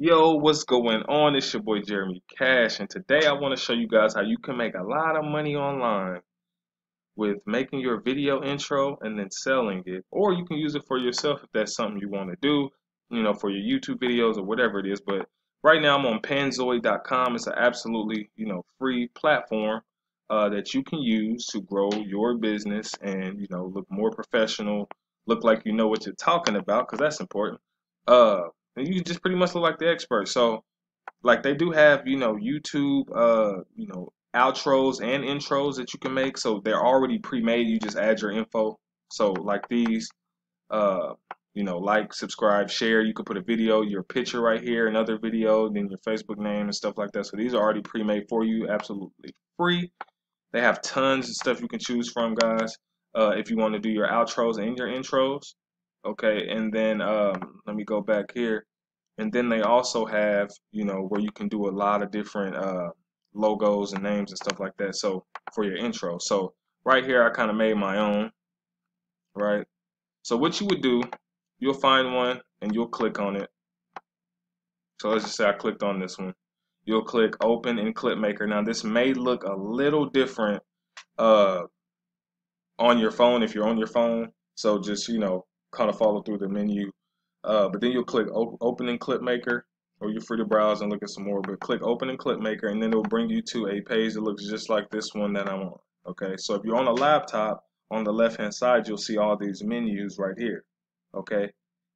Yo, what's going on? It's your boy Jeremy Cash, and today I want to show you guys how you can make a lot of money online with making your video intro and then selling it. Or you can use it for yourself if that's something you want to do, you know, for your YouTube videos or whatever it is. But right now I'm on panzoid.com. It's an absolutely, you know, free platform uh, that you can use to grow your business and, you know, look more professional, look like you know what you're talking about, because that's important. Uh, and you just pretty much look like the expert. So, like they do have, you know, YouTube, uh, you know, outros and intros that you can make. So they're already pre-made. You just add your info. So like these, uh, you know, like, subscribe, share. You can put a video, your picture right here, another video, then your Facebook name and stuff like that. So these are already pre-made for you, absolutely free. They have tons of stuff you can choose from, guys. Uh, if you want to do your outros and your intros, okay. And then um, let me go back here and then they also have you know where you can do a lot of different uh, logos and names and stuff like that so for your intro. So right here I kind of made my own right? So what you would do you'll find one and you'll click on it. So let's just say I clicked on this one. You'll click open in clipmaker now this may look a little different uh, on your phone if you're on your phone. So just you know kind of follow through the menu uh, but then you'll click Open in Clipmaker, or you're free to browse and look at some more. But click Open in Clipmaker, and then it'll bring you to a page that looks just like this one that I'm on. Okay, so if you're on a laptop, on the left hand side, you'll see all these menus right here. Okay,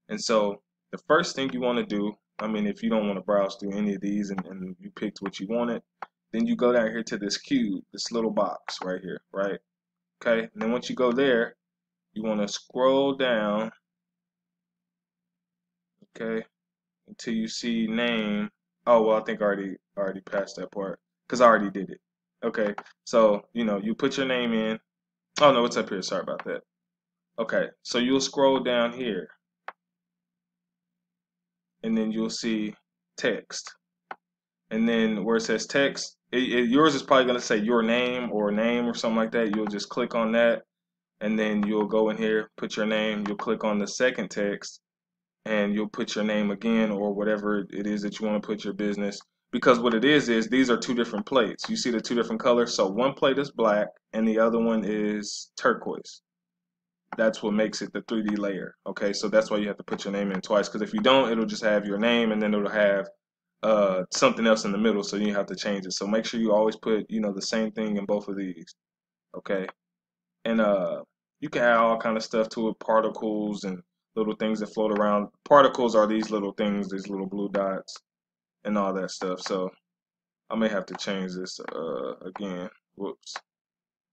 and so the first thing you want to do, I mean, if you don't want to browse through any of these and, and you picked what you wanted, then you go down here to this cube, this little box right here, right? Okay, and then once you go there, you want to scroll down okay until you see name. Oh well I think I already already passed that part because I already did it. Okay so you know you put your name in. Oh no it's up here? Sorry about that. Okay so you'll scroll down here. And then you'll see text. And then where it says text it, it, yours is probably going to say your name or name or something like that. You'll just click on that. And then you'll go in here put your name. You'll click on the second text and you'll put your name again or whatever it is that you want to put your business. Because what it is is these are two different plates. You see the two different colors? So one plate is black and the other one is turquoise. That's what makes it the 3d layer okay? So that's why you have to put your name in twice because if you don't it'll just have your name and then it'll have uh, something else in the middle so you have to change it. So make sure you always put you know the same thing in both of these okay? And uh you can add all kind of stuff to it particles and little things that float around. Particles are these little things, these little blue dots, and all that stuff. So I may have to change this uh, again. Whoops.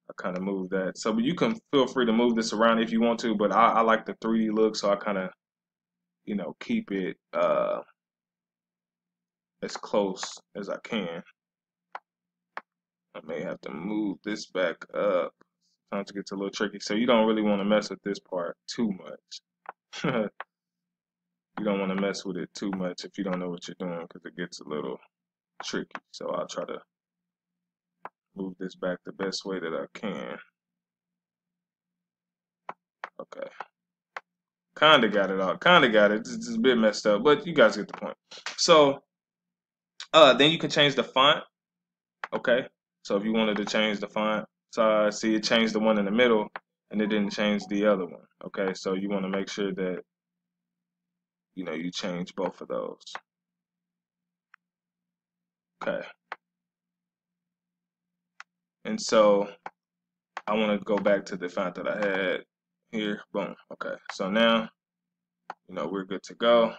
I kind of moved that. So you can feel free to move this around if you want to, but I, I like the 3D look, so I kind of, you know, keep it uh, as close as I can. I may have to move this back up. Sometimes it gets a little tricky. So you don't really want to mess with this part too much. you don't want to mess with it too much if you don't know what you're doing because it gets a little tricky. So I'll try to move this back the best way that I can. Okay. Kinda got it all. Kinda got it. It's, it's a bit messed up, but you guys get the point. So uh then you can change the font. Okay. So if you wanted to change the font size, see it changed the one in the middle and it didn't change the other one. Okay, so you want to make sure that you know you change both of those. Okay. And so I want to go back to the font that I had here. Boom. Okay. So now, you know, we're good to go.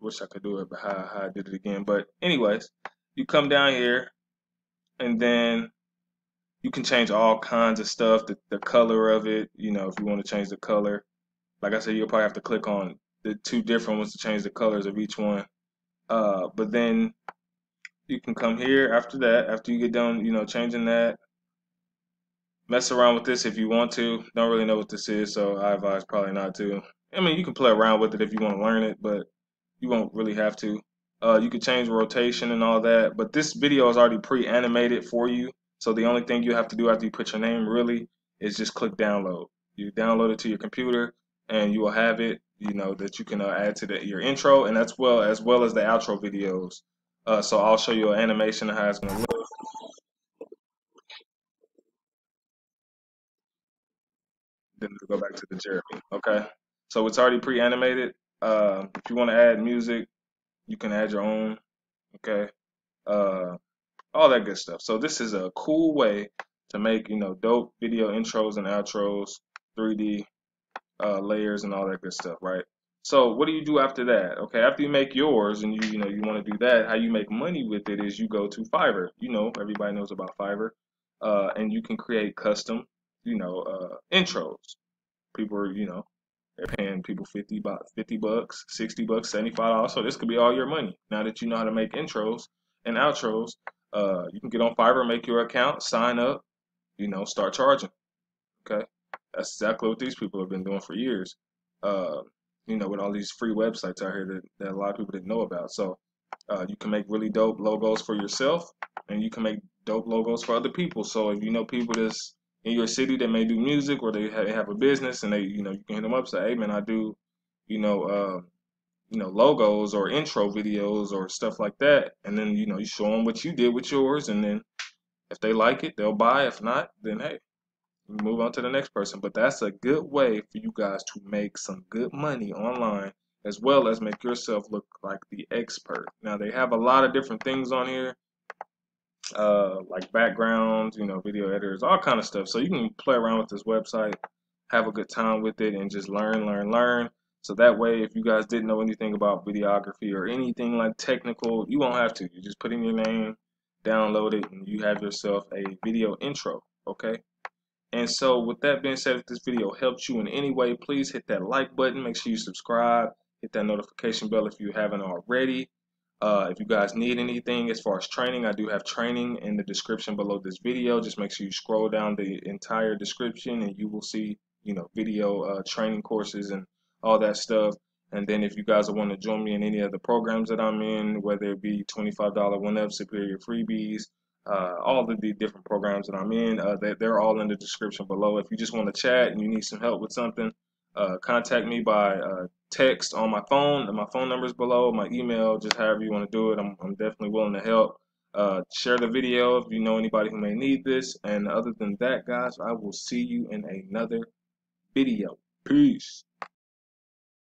Wish I could do it, but how, how I did it again. But anyways, you come down here and then you can change all kinds of stuff, the, the color of it, you know, if you want to change the color. Like I said, you'll probably have to click on the two different ones to change the colors of each one. Uh, but then you can come here after that, after you get done, you know, changing that. Mess around with this if you want to. Don't really know what this is, so I advise probably not to. I mean, you can play around with it if you want to learn it, but you won't really have to. Uh, you can change rotation and all that, but this video is already pre-animated for you. So the only thing you have to do after you put your name really is just click download. You download it to your computer and you will have it you know that you can uh, add to the, your intro and that's well as well as the outro videos. Uh, so I'll show you an animation of how it's gonna look. Then we'll go back to the Jeremy. Okay, so it's already pre-animated. Uh, if you want to add music, you can add your own. Okay, uh, all that good stuff. So this is a cool way to make you know dope video intros and outros, 3D uh, layers and all that good stuff, right? So what do you do after that? Okay, after you make yours and you you know you want to do that, how you make money with it is you go to Fiverr. You know everybody knows about Fiverr, uh, and you can create custom you know uh, intros. People are you know they're paying people 50 about 50 bucks, 60 bucks, 75 dollars. So this could be all your money. Now that you know how to make intros and outros, uh, you can get on Fiverr, make your account, sign up, you know, start charging. Okay, that's exactly what these people have been doing for years. Uh, you know, with all these free websites out here that, that a lot of people didn't know about. So uh, you can make really dope logos for yourself, and you can make dope logos for other people. So if you know people that's in your city that may do music or they have a business and they, you know, you can hit them up say, hey man, I do, you know, uh, you know, logos or intro videos or stuff like that. And then, you know, you show them what you did with yours. And then if they like it, they'll buy. If not, then hey, move on to the next person. But that's a good way for you guys to make some good money online as well as make yourself look like the expert. Now they have a lot of different things on here uh, like backgrounds, you know, video editors, all kind of stuff. So you can play around with this website, have a good time with it, and just learn, learn, learn. So that way, if you guys didn't know anything about videography or anything like technical, you won't have to. You just put in your name, download it, and you have yourself a video intro. Okay. And so, with that being said, if this video helped you in any way, please hit that like button. Make sure you subscribe. Hit that notification bell if you haven't already. Uh, if you guys need anything as far as training, I do have training in the description below this video. Just make sure you scroll down the entire description and you will see, you know, video uh, training courses and all that stuff. And then if you guys want to join me in any of the programs that I'm in, whether it be $25 one up superior freebies, uh, all of the different programs that I'm in, uh, they, they're all in the description below. If you just want to chat and you need some help with something, uh, contact me by uh, text on my phone. My phone number is below. My email, just however you want to do it. I'm, I'm definitely willing to help. Uh, share the video if you know anybody who may need this. And other than that, guys, I will see you in another video. Peace.